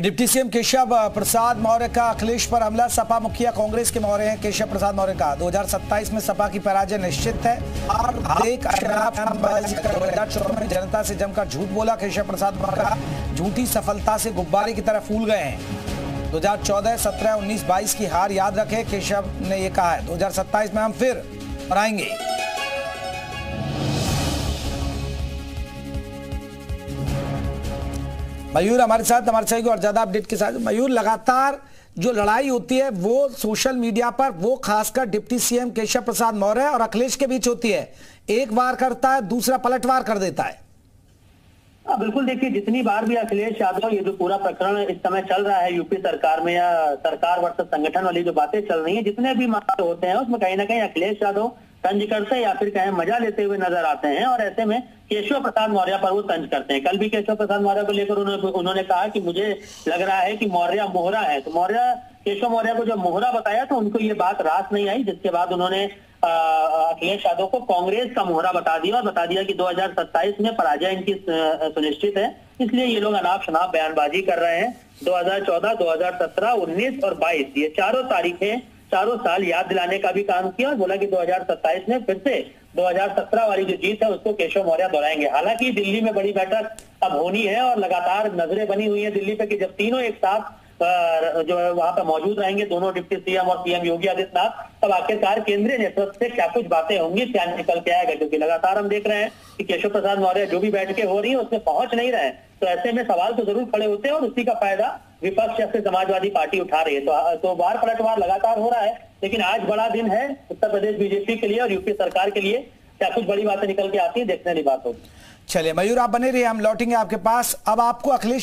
Deputy CM Keshav Prasad Maurya का अखिलेश पर हमला सपा मुखिया कांग्रेस के मौर्य हैं केशव प्रसाद मौर्य का। 2027 में सपा की पराजय निश्चित है। और एक में जनता से जमकर झूठ बोला केशव प्रसाद मौर्य का। झूठी सफलता से गुब्बारे की तरह फूल गए हैं। 2014, 17, 19, 22 की हार याद रखे केशव ने ये कहा है। 2027 में हम फिर बनाएँगे मयूर हमारे साथ हमारे सही और ज़्यादा अपडेट के साथ। मयूर लगातार जो लड़ाई होती है वो सोशल मीडिया पर वो खासकर डिप्टी सीएम केशव प्रसाद मौर्य और अखिलेश के बीच होती है। एक बार करता है दूसरा पलटवार कर देता है। आ, हाँ, बिल्कुल देखिए जितनी बार भी अखिलेश यादव ये जो पूरा प्रकरण इस समय चल रहा है यूपी सरकार में या सरकार वर्ष संगठन वाली जो बातें चल रही है जितने भी मामले होते हैं उसमें कहीं ना कहीं अखिलेश यादव तंज करते या फिर कहें मज़ा लेते हुए नज़र आते हैं और ऐसे में केशव प्रसाद मौर्य पर वो तंज करते हैं। कल भी केशव प्रसाद मौर्य को लेकर उन्होंने उन्होंने कहा कि मुझे लग रहा है कि मौर्य मोहरा है। तो मौर्य केशव मौर्य को जब मोहरा बताया तो उनको ये बात रास नहीं आई जिसके बाद उन्होंने अखिलेश यादव को कांग्रेस का मोहरा बता दिया और बता दिया कि 2027 में पराजय इनकी सुनिश्चित है। इसलिए ये लोग अनाप शनाप बयानबाजी कर रहे हैं। 2014, 2017, 19 और 22 ये चारों तारीखें चारों साल याद दिलाने का भी काम किया और बोला कि 2027 में फिर से 2017 वाली जो जीत है, उसको केशव मौर्य दोहराएँगे। हालाँकि दिल्ली में बड़ी बैठक अब होनी है और लगातार नज़रें बनी हुई है दिल्ली पे कि जब तीनों एक साथ जो है वहाँ पर मौजूद रहेंगे, दोनों डिप्टी सीएम और सीएम योगी आदित्यनाथ, तब आखिरकार केंद्रीय नेतृत्व से क्या कुछ बातें होंगी क्या निकल के आएगा, क्योंकि लगातार हम देख रहे हैं कि केशव प्रसाद मौर्य जो भी बैठकें हो रही है, उसमें पहुँच नहीं रहे तो ऐसे में सवाल तो ज़रूर खड़े होते हैं और उसी का फ़ायदा विपक्ष या समाजवादी पार्टी उठा रही है। तो, तो बार पलटवार लगातार हो रहा है लेकिन आज बड़ा दिन है उत्तर प्रदेश बीजेपी के लिए और यूपी सरकार के लिए। क्या कुछ बड़ी बातें निकल के आती है देखने वाली बात होगी। चलिए मयूर आप बने रहिए हम लौटेंगे आपके पास। अब आपको अखिलेश